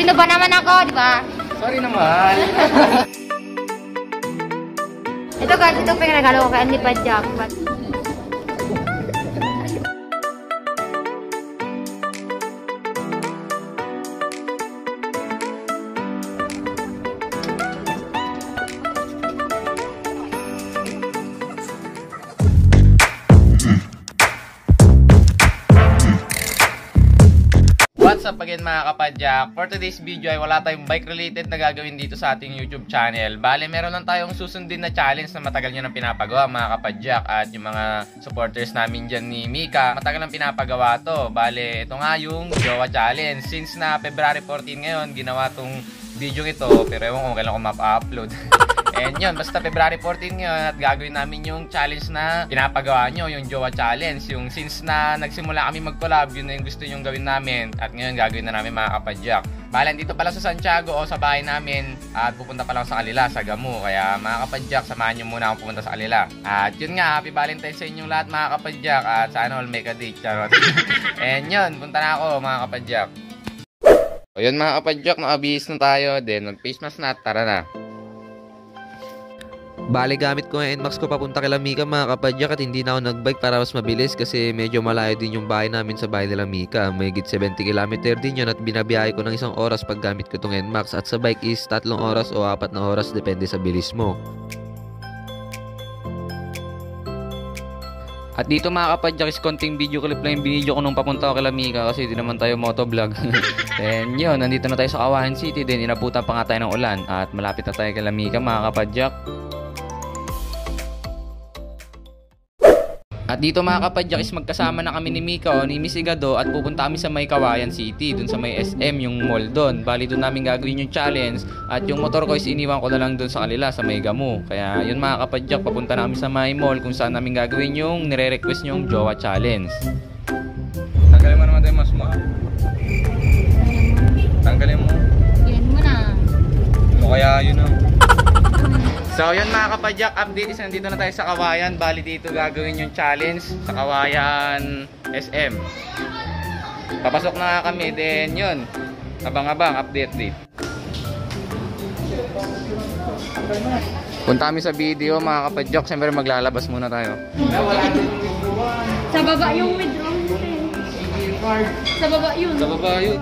Sino ba naman ako, di ba? Sorry naman. Ito guys, ito pa yung regalo ko kay Andy Padjak. What's up again mga kapadyak? For today's video ay wala tayong bike related na gagawin dito sa ating YouTube channel. Bale, meron lang tayong susundin na challenge na matagal nyo nang pinapagawa mga kapadyak at yung mga supporters namin dyan ni Mika, matagal nang pinapagawa to. Bale, ito nga yung Jowa Challenge. Since na February 14 ngayon, ginawa tong video ito, pero ewan ko kailan ko mapa-upload. And yun, basta February 14 ngayon at gagawin namin yung challenge na pinapagawa nyo, yung Jowa Challenge. Yung since na nagsimula kami mag-collab, yun na yung gusto yung gawin namin. At ngayon gagawin na namin mga kapadyak. Balan dito pala sa Santiago o sa bahay namin at pupunta pa lang sa kanila sa Gamu. Kaya mga kapadyak, samahan nyo muna akong pupunta sa kanila. At yun nga, happy Valentine's sa inyong lahat mga kapadyak. At sana all make a date. Charot. And yun, punta na ako mga kapadyak. O yun mga kapadyak, nakabihis na tayo. Then mag-face mask na, tara na. Bale gamit ko yung NMAX ko papunta kay Mika mga kapadyak at hindi na ako nagbike para mas mabilis kasi medyo malayo din yung bahay namin sa bahay nila Mika. May git 70 km din yun at binabiyahe ko ng isang oras pag gamit ko tong NMAX at sa bike is tatlong oras o apat na oras depende sa bilis mo. At dito mga kapadyak is konting video clip lang yung video ko nung papunta ako kay Mika kasi di naman tayo motovlog. Then yun, nandito na tayo sa Kawahan City din inabutan pa nga tayo ng ulan at malapit na tayo kay Mika mga kapadyak. At dito mga kapadyak is magkasama na kami ni Mika o ni Miss Igado at pupunta kami sa may Kawayan City, dun sa may SM, yung mall doon. Bali doon namin gagawin yung challenge at yung motor ko is iniwan ko na lang doon sa kanila sa may Gamu. Kaya yun mga kapadyak, papunta na kami sa may mall kung saan namin gagawin yung nire-request yung Jowa Challenge. Tanggalin mo naman tayo mas mo. Tanggalin mo. Yan mo na. O kaya yun na. So yun mga kapadyak, update is nandito na tayo sa Kawayan. Bali dito gagawin yung challenge sa Kawayan SM. Papasok na kami, then yun. Abang-abang, update date. Punta kami sa video mga kapadyak, siyempre maglalabas muna tayo. Sa baba yung withdraw. Sa baba yun. Sa baba yun.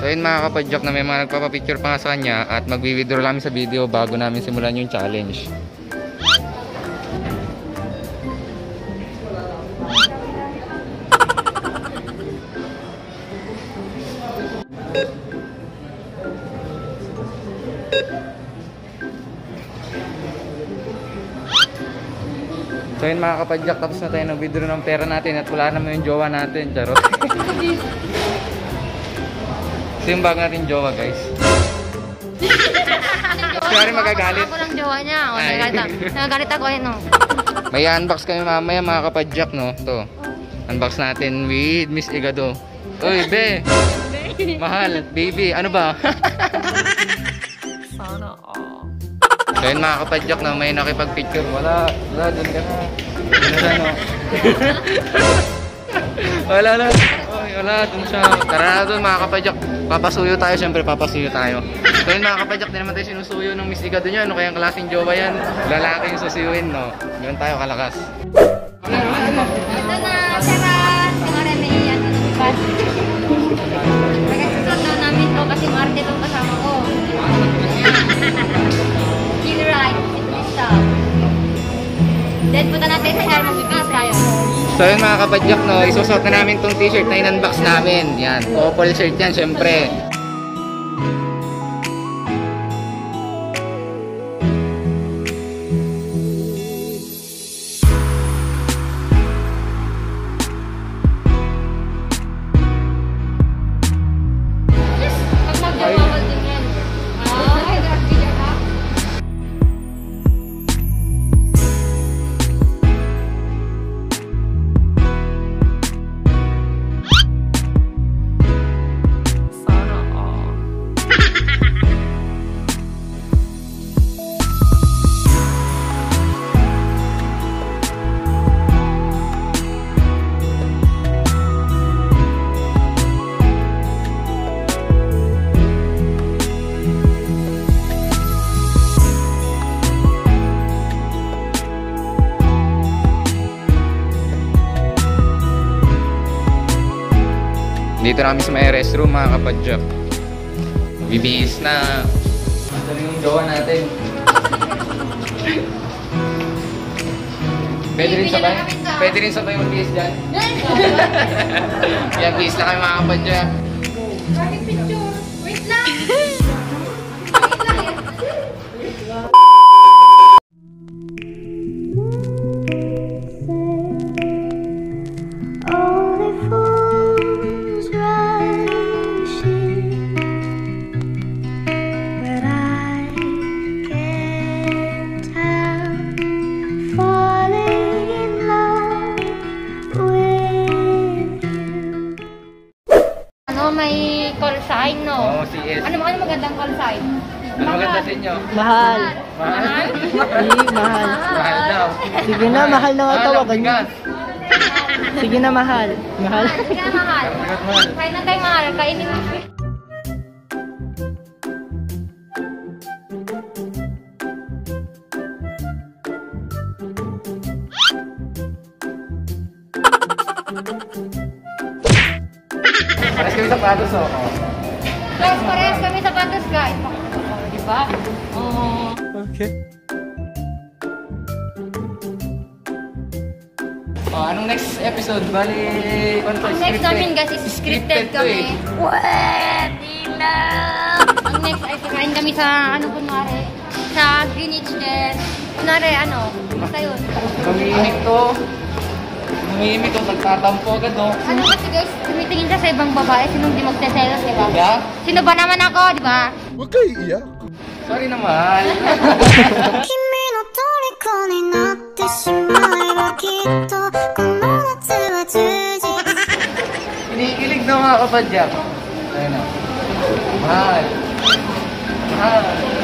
So yun mga kapadyak na may mga nagpapapicture pa nga sa kanya at magwi-withdraw namin sa video bago namin simulan yung challenge. So yun mga kapadyak, tapos na tayo nag-withdraw ng pera natin at wala naman yung jowa natin, charot. Ito yung bag natin jowa guys. Sorry magagalit. Ako lang jowa niya. O, Ay. nagagalit ako. Nagagalit ako, eh, no? May unbox kami mamaya mga kapadyak no. To. Unbox natin with Miss Igado. Uy, be. Mahal, baby. Ano ba? Sana, oh. So yun mga kapadyak na may nakipag-picture. Wala, wala, dun ka na. Dun na no. wala na. Wala, dun siya. Tara na dun mga kapadyak. Papasuyo tayo, syempre papasuyo tayo. So yun mga kapadyak, di naman tayo sinusuyo ng Miss Igado niya. Ano kayang klaseng jowa yan? Lalaki yung susuyuin, no? Ganun tayo kalakas. Ito na, Sharon. Si Mare may yan. Bas. Nagasusunod daw namin to kasi Marte itong kasama ko. Chill ride. Fitness stop. Then punta natin sa Air Magbibigas tayo. So yun mga kapadyak, no, isusot na namin tong t-shirt na in-unbox namin. Yan, couple shirt yan, syempre. Dito namin sa may restroom mga kapadyak. Bibihis na. Ito yung jowa natin. Pwede rin sabay? Pwede rin sabay yung bihis dyan? Yan, bihis na kami mga kapadyak. Sige na, mahal na nga tawagan niyo. Sige na, mahal. Mahal. Sige na, mahal. Kain na tayo, mahal. Kainin mo. Pares kami sa patos, oh. Guys, parehas kami sa patos, guys. Diba? Oo. Oh, anong next episode? Bali, ano to? Ang next namin guys is scripted, kami. Eh. What? Dila! Ang next ay kakain kami sa, ano kunwari, sa Greenwich din. Kunwari, ano, basta yun. Mamimik ano to. Mamimik to, nagtatampo agad, no? Ano kasi guys, tumitingin siya sa ibang babae, sinong di magteselos, di ba? Yeah? Sino ba naman ako, di ba? Huwag kayo iiyak. Sorry naman. っとこの夏は充実 Kinikilig na mga kapadyak. Ayun na. Mahal. Mahal.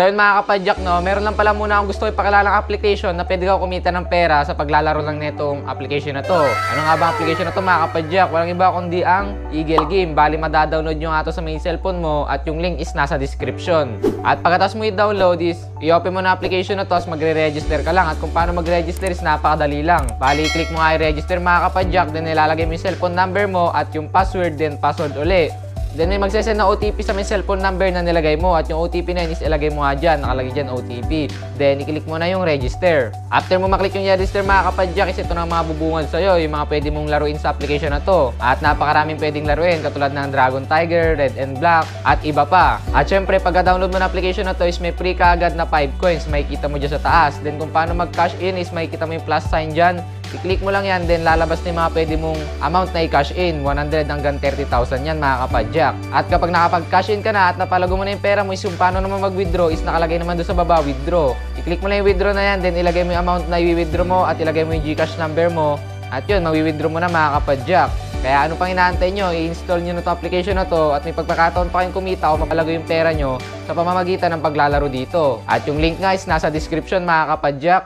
So yun mga kapadyak, no, meron lang pala muna akong gusto ipakilalang application na pwede ka kumita ng pera sa paglalaro lang nitong application na to. Ano nga ba ang application na to mga kapadyak? Walang iba kundi ang Eagle Game. Bali madadownload nyo nga to sa main cellphone mo at yung link is nasa description. At pagkatapos mo i-download is, i-open mo na application na to tapos magre-register ka lang. At kung paano mag-register is napakadali lang. Bali, click mo nga i-register mga kapadyak, then ilalagay mo yung cellphone number mo at yung password, then password uli. Then may magsasend na OTP sa may cellphone number na nilagay mo at yung OTP na yun is ilagay mo nga dyan, nakalagay dyan OTP. Then i-click mo na yung register. After mo maklik yung register mga kapadyak is ito na mga bubungad sa'yo, yung mga pwede mong laruin sa application na to. At napakaraming pwedeng laruin katulad ng Dragon Tiger, Red and Black at iba pa. At syempre pagka-download mo ng application na to is may free ka agad na 5 coins, makikita mo dyan sa taas. Then kung paano mag-cash in is makikita mo yung plus sign dyan. I-click mo lang yan, then lalabas na mga pwede mong amount na i-cash in. 100 hanggang 30,000 yan mga kapadyak. At kapag nakapag-cash in ka na at napalago mo na yung pera mo, yung paano naman mag-withdraw is nakalagay naman doon sa baba, withdraw. I-click mo lang yung withdraw na yan, then ilagay mo yung amount na i-withdraw mo at ilagay mo yung Gcash number mo. At yun, mawi-withdraw mo na mga kapadyak. Kaya ano pang inaantay nyo, i-install nyo na to application na to at may pagkakataon pa kayong kumita o mapalago yung pera nyo sa pamamagitan ng paglalaro dito. At yung link nga is nasa description mga kapadyak.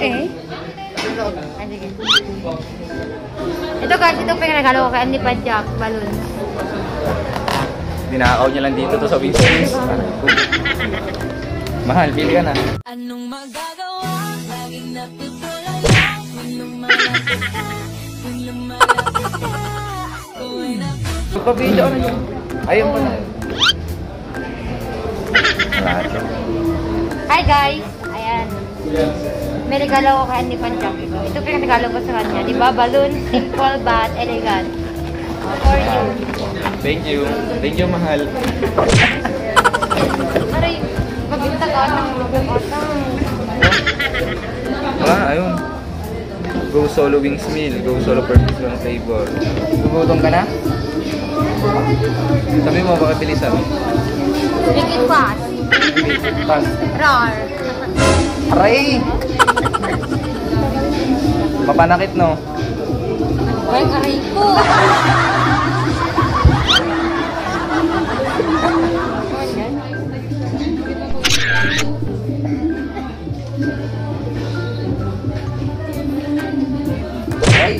Eh? Ah, sige. Ito guys, ito pinagalo ko kay Andy Padjak, balloons. Dinakaw niya lang dito to sa Winston's. Mahal, bili ka na. Anong magagawa? Laging natutulala Kung lumalapit ka Kung lumalapit ka Kung ay napupulala Magpa-video ka na yun. Ayun pa na. Hi guys! Ayan. May regalo ko kay Andy Panjak ito. Ito pinagregalo ko sa kanya. Di ba? Balloon, simple but elegant. For you. Thank you. Thank you, mahal. Aray, mabinta ka ng otang. Ah, ayun. Go solo wings meal. Go solo piece one flavor. Gugutom ka na? Sabi mo, baka bilisan. Make it fast. Pass. Rar. Aray! Mapanakit, no? Ay, aray ko. Ay!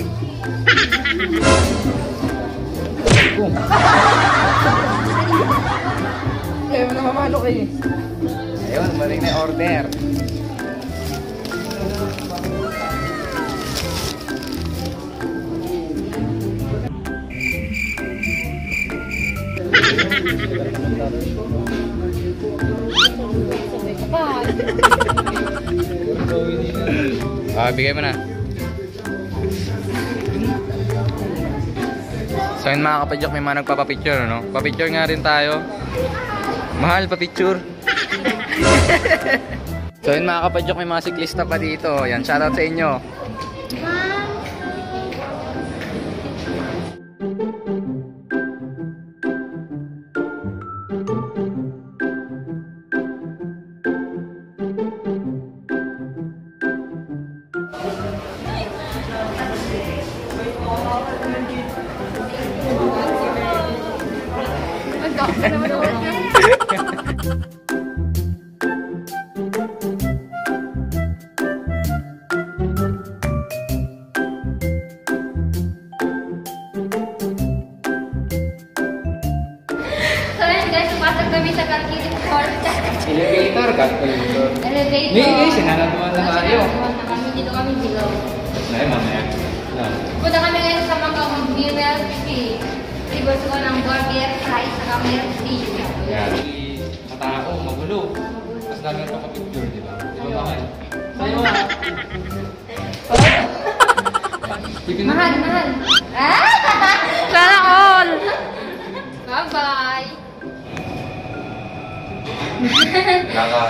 Ayaw na mamalo kayo. Ayun, maling na order. Ah, bigay mo na. So yun mga kapadyak, may mga nagpapapicture, no? Papicture nga rin tayo. Mahal, papicture. so yun mga kapadyak, may mga siklista pa dito. Yan, shoutout sa inyo. So yun guys, pumasok kami sa calculator. Elevator, calculator. Elevator. Hindi, guys, sinanatuan na tayo. Sinanatuan na kami. Dito kami below. Ay, mamaya. Ah. Punta kami ngayon sa mga mag-milk Ribos ko ng burger, fries, saka milk tea. Yan. Matao, magulo. Mas dami pa papicture, di ba? Di ba mahal? Sa'yo ah. Mahal, mahal. Ah! Sana all! Bye-bye!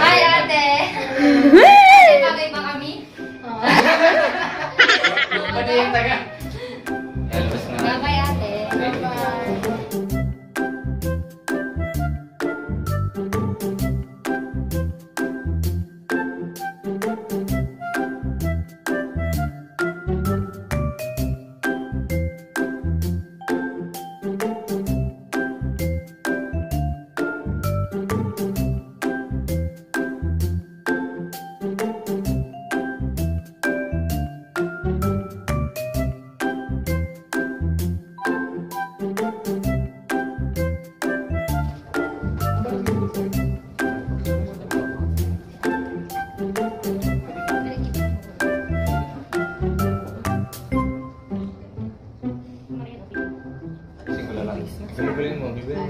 Hi, ate! Bagay ba kami? Pwede yung taga.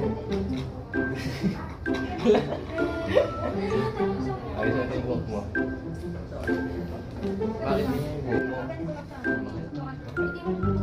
Mo, bibili mo. Ayos natin yung buhok mo. Bakit hindi yung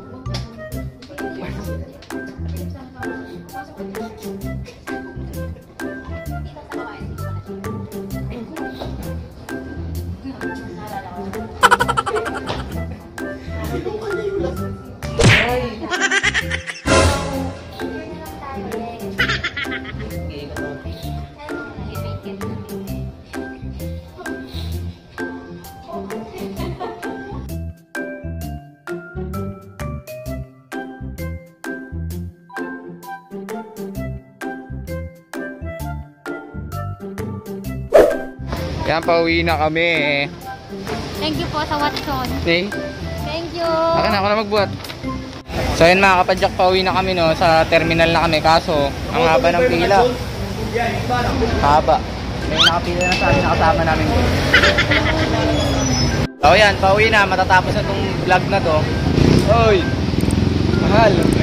buhok mo? Yan, pauwi na kami. Thank you po sa Watson. Okay? Thank you! Akin na, ako na magbuhat. So yun mga kapadyak, pauwi na kami no, sa terminal na kami. Kaso, ang haba ng pila. Haba. May nakapila na sa amin, nakasama namin. So yan, pauwi na. Matatapos na tong vlog na to. Oy! Mahal!